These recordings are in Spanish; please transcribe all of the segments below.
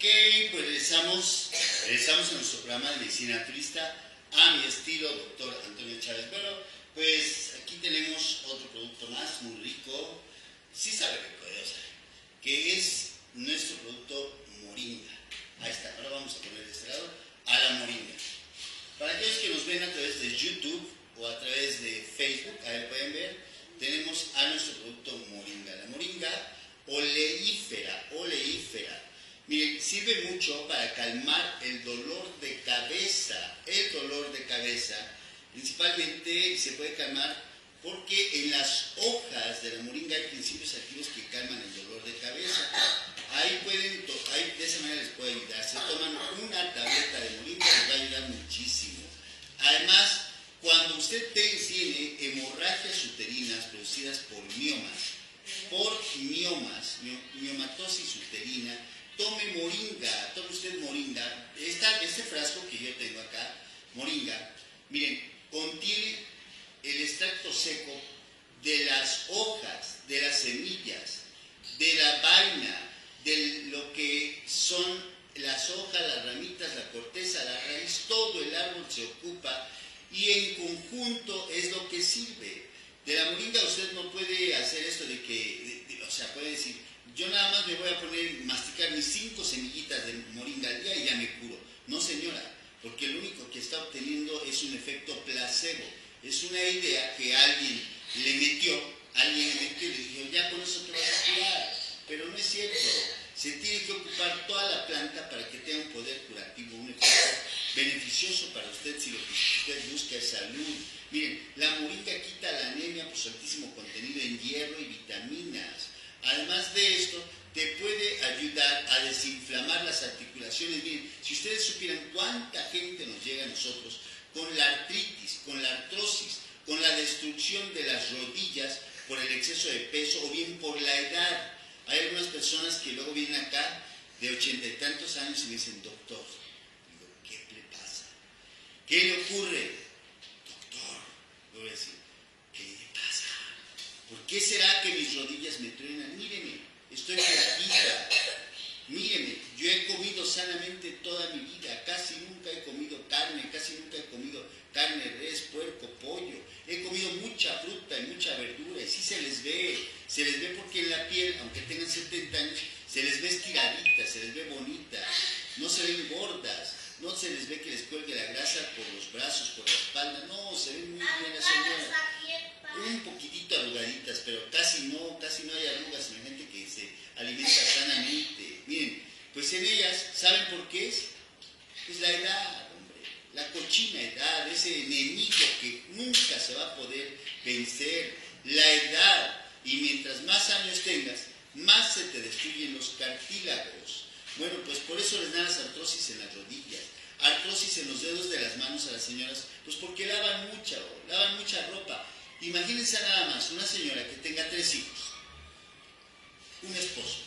regresamos, regresamos a nuestro programa de medicina turista a mi estilo, doctor Antonio Chávez. Bueno, pues aquí tenemos otro producto más, muy rico, sí sabe que puede, o que es nuestro producto moringa. Ahí está, ahora vamos a poner de este lado a la moringa. Para aquellos que nos ven a través de YouTube o a través de Facebook, ahí pueden ver, tenemos a nuestro producto moringa. La moringa oleífera. Miren, sirve mucho para calmar el dolor de cabeza, el dolor de cabeza. Principalmente se puede calmar porque en las hojas de la moringa hay principios activos que calman el dolor de cabeza. Ahí pueden, ahí de esa manera les puede ayudar. Se toman una tableta de moringa, les va a ayudar muchísimo. Además, cuando usted tiene hemorragias uterinas producidas por miomas, por miomas, miomatosis uterina, tome moringa, tome usted moringa. este frasco que yo tengo acá, moringa, miren, contiene el extracto seco de las hojas, de las semillas, de la vaina, de lo que son las hojas, las ramitas, la corteza, la raíz, todo el árbol se ocupa y en conjunto es lo que sirve. De la moringa usted no puede hacer esto de que, o sea, puede decir, yo nada más me voy a poner, masticar mis cinco semillitas de moringa al día y ya me curo. No señora, porque lo único que está obteniendo es un efecto placebo. Es una idea que alguien le metió, alguien le metió y le dijo, ya con eso te vas a curar. Pero no es cierto. Se tiene que ocupar toda la planta para que tenga un poder curativo, un efecto beneficioso para usted si lo que usted busca es salud. Miren, la moringa quita la anemia por su altísimo contenido en hierro y vitaminas. Además de esto, te puede ayudar a desinflamar las articulaciones. Miren, si ustedes supieran cuánta gente nos llega a nosotros con la artritis, con la artrosis, con la destrucción de las rodillas por el exceso de peso o bien por la edad. Hay algunas personas que luego vienen acá de ochenta y tantos años y dicen, doctor, ¿Qué le ocurre? Doctor, le voy a decir, ¿qué le pasa? ¿Por qué será que mis rodillas me truenan? Míreme, estoy flaquita. Míreme, yo he comido sanamente toda mi vida, casi nunca he comido carne, casi nunca he comido carne, res, puerco, pollo. He comido mucha fruta y mucha verdura y sí se les ve, se les ve porque en la piel, aunque tengan 70 años, se les ve estiraditas, se les ve bonitas, no se ven gordas no se les ve que les cuelgue la grasa por los brazos, por la espalda, no, se ven muy bien las señoras. Un poquitito arrugaditas, pero casi no, casi no hay arrugas en la gente que se alimenta sanamente. Miren, pues en ellas, ¿saben por qué es? Es la edad, la cochina edad, ese enemigo que nunca se va a poder vencer, la edad. Y mientras más años tengas, más se te destruyen los cartílagos. Bueno, pues por eso les dan las artrosis en las rodillas, artrosis en los dedos de las manos a las señoras, pues porque lavan mucha, lavan mucha ropa. Imagínense nada más una señora que tenga tres hijos, un esposo,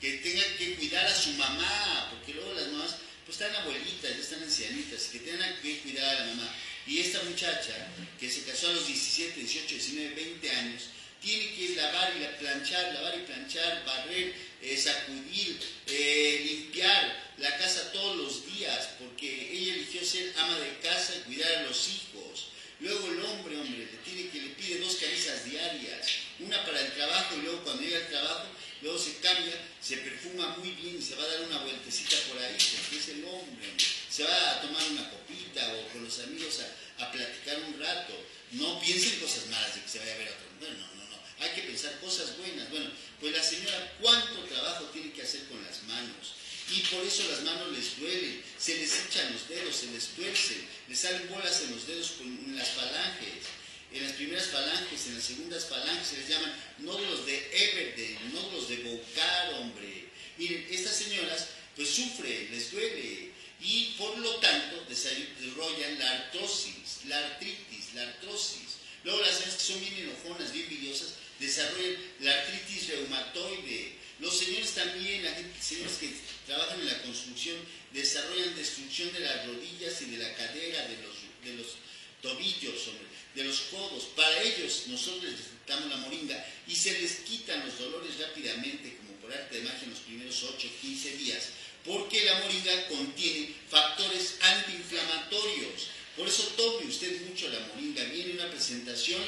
que tenga que cuidar a su mamá, porque luego las mamás pues están abuelitas, están ancianitas, que tengan que cuidar a la mamá. Y esta muchacha, que se casó a los 17, 18, 19, 20 años, tiene que lavar y planchar, lavar y planchar, barrer, eh, sacudir, eh, limpiar la casa todos los días, porque ella eligió ser ama de casa y cuidar a los hijos. Luego el hombre, hombre, le tiene que le pide dos camisas diarias, una para el trabajo y luego cuando llega al trabajo, luego se cambia, se perfuma muy bien se va a dar una vueltecita por ahí, porque es el hombre, se va a tomar una copita o con los amigos a, platicar un rato. No piensen cosas malas de que se vaya a ver a otro. Bueno, no, hay que pensar cosas buenas. Bueno, pues la señora, ¿cuánto trabajo tiene que hacer con las manos? Y por eso las manos les duelen, se les echan los dedos, se les tuercen, les salen bolas en los dedos en las falanges. En las primeras falanges, en las segundas falanges se les llaman nódulos de Everdeen, nódulos de Bocar, hombre. Miren, estas señoras pues sufren, les duele y por lo tanto desarrollan la artrosis, la artritis, la artrosis. Luego las señoras que son bien enojonas, bien envidiosas, desarrollan la artritis reumatoide. Los señores también, señores que trabajan en la construcción, desarrollan destrucción de las rodillas y de la cadera, de los tobillos, de los codos. Para ellos, nosotros les damos la moringa y se les quitan los dolores rápidamente, como por arte de magia en los primeros 8, 15 días, porque la moringa contiene factores antiinflamatorios. Por eso tome usted mucho la moringa. Viene una presentación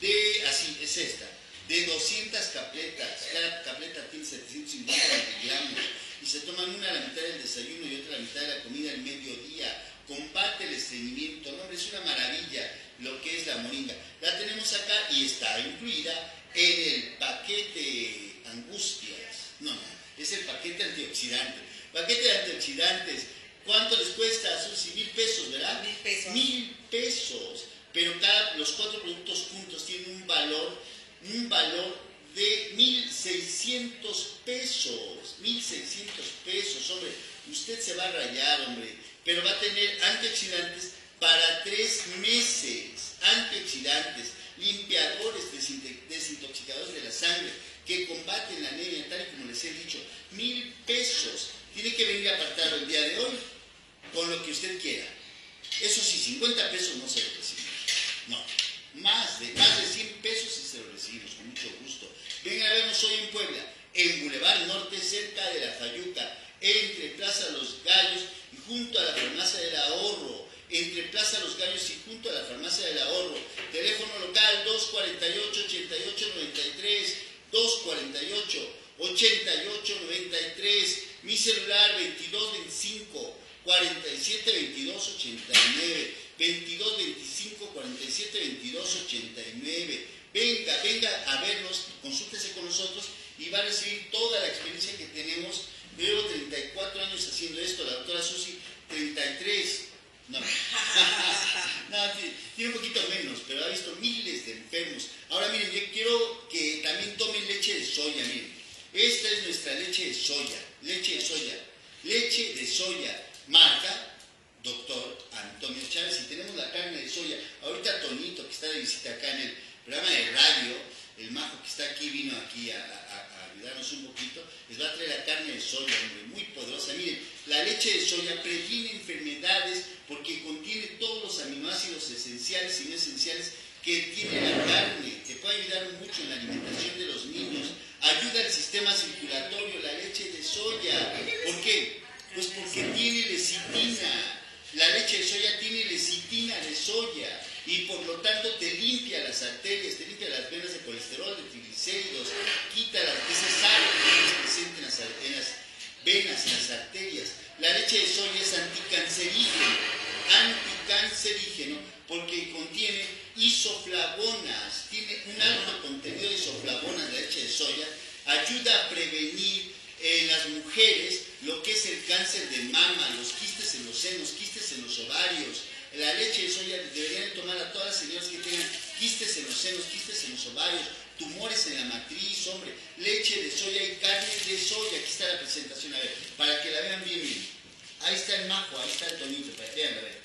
de, así, es esta, de 200 capletas. Cada capleta tiene 750 miligramos. Y se toman una a la mitad del desayuno y otra a la mitad de la comida al mediodía. Combate el estreñimiento. No, es una maravilla lo que es la moringa. La tenemos acá y está incluida en el paquete angustias. No, no, es el paquete antioxidante. Paquete de antioxidantes. ¿Cuánto les cuesta? Son mil pesos, ¿verdad? Mil pesos. Mil pesos. Pero cada, los cuatro productos juntos tienen un valor, un valor de 1.600 pesos. 1.600 pesos, hombre. Usted se va a rayar, hombre. Pero va a tener antioxidantes para tres meses. Antioxidantes, limpiadores, desintoxicadores de la sangre, que combaten la anemia, tal y como les he dicho. Mil pesos. Tiene que venir apartado el día de hoy con lo que usted quiera. Eso sí, 50 pesos no se lo recibimos. No, más de, más de 100 pesos sí se lo recibimos, con mucho gusto. Venga a vernos hoy en Puebla, en Boulevard Norte, cerca de la Fayuca, entre Plaza Los Gallos junto a la Farmacia del Ahorro. Entre Plaza Los Gallos y junto a la Farmacia del Ahorro. Teléfono local 248-8893, 248-8893. Mi celular 2225 47 22 89 22 25 47 22 89 venga, venga a vernos, consúltese con nosotros y va a recibir toda la experiencia que tenemos. Llevo 34 años haciendo esto, la doctora Susi 33. No, no tiene un poquito menos, pero ha visto miles de enfermos. Ahora miren, yo quiero que también tomen leche de soya, miren. Esta es nuestra leche de soya, leche de soya, leche de soya, marca doctor Antonio Chávez. Y tenemos la carne de soya. Ahorita Tonito, que está de visita acá en el programa de radio, el majo que está aquí, vino aquí a, ayudarnos un poquito, les va a traer la carne de soya, hombre, muy poderosa. Miren, la leche de soya previene enfermedades porque contiene todos los aminoácidos esenciales y no esenciales que tiene la carne, que puede ayudar mucho en la alimentación de los niños. Ayuda al sistema circulatorio, la leche de soya. ¿Por qué? Pues porque tiene lecitina. La leche de soya tiene lecitina de soya y por lo tanto te limpia las arterias, te limpia las venas de colesterol, de triglicéridos, quita las, ese sal que presente en las, en las venas, en las arterias. La leche de soya es anticancerígeno, anticancerígeno soya y carne de soya. Aquí está la presentación, a ver, para que la vean bien, bien. Ahí está el majo, ahí está el tonito, vean, a ver.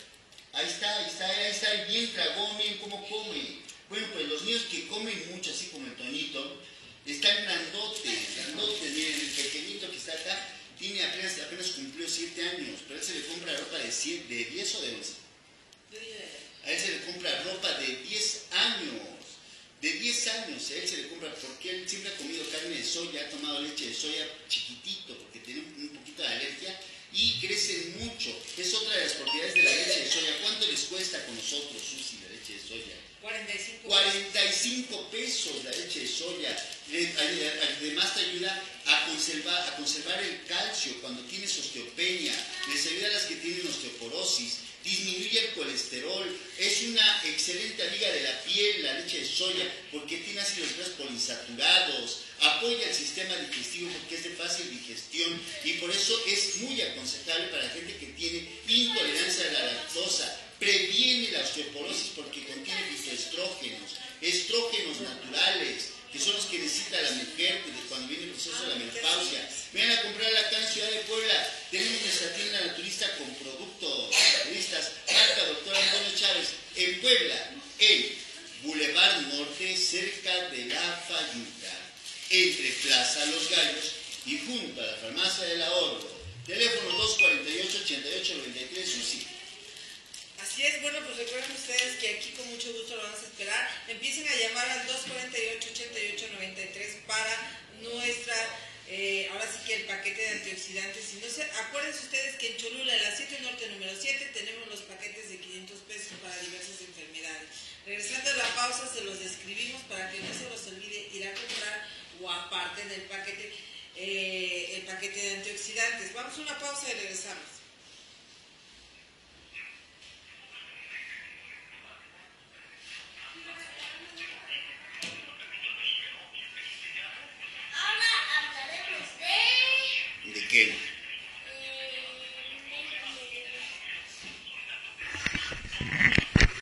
Ahí está, ahí está, ahí está el bien tragón, miren cómo come. Bueno, pues los niños que comen mucho, así como el tonito, están grandotes, grandotes, miren, el pequeñito que está acá, tiene apenas, apenas cumplió 7 años, pero él se le compra ropa de, 7, de 10 o de 11. A él se le compra ropa de 10 años. De 10 años a él se le compra porque él siempre ha comido carne de soya, ha tomado leche de soya chiquitito porque tiene un poquito de alergia y crecen mucho. Es otra de las propiedades de la leche de soya. ¿Cuánto les cuesta con nosotros, Susi, la leche de soya? 45 45 pesos la leche de soya. Además te ayuda a conservar, el calcio cuando tienes osteopenia. Les ayuda a las que tienen osteoporosis disminuye el colesterol, es una excelente amiga de la piel, la leche de soya, porque tiene ácidos grasos poliinsaturados, apoya el sistema digestivo porque es de fácil digestión y por eso es muy aconsejable para gente que tiene intolerancia a la lactosa, previene la osteoporosis porque contiene fitoestrógenos, estrógenos naturales, que son los que necesita la mujer cuando viene el proceso de la menopausia. Vengan a comprar acá en Ciudad de Puebla. Tenemos nuestra tienda naturista con productos naturistas. Marca doctor Antonio Chávez. En Puebla, en Boulevard Norte, cerca de la Fayuca. Entre Plaza Los Gallos y junto a la Farmacia del Ahorro. Teléfono 248-8893 Susi. Así es, bueno, pues recuerden ustedes que aquí con mucho gusto lo vamos a esperar. Empiecen a llamar al 248-8893 para nuestra eh, ahora sí que el paquete de antioxidantes. Y no sé, acuérdense ustedes que en Cholula, en la 7 Norte número 7, tenemos los paquetes de 500 pesos para diversas enfermedades. Regresando a la pausa, se los describimos para que no se los olvide ir a comprar o aparte del paquete, eh, el paquete de antioxidantes. Vamos a una pausa y regresamos.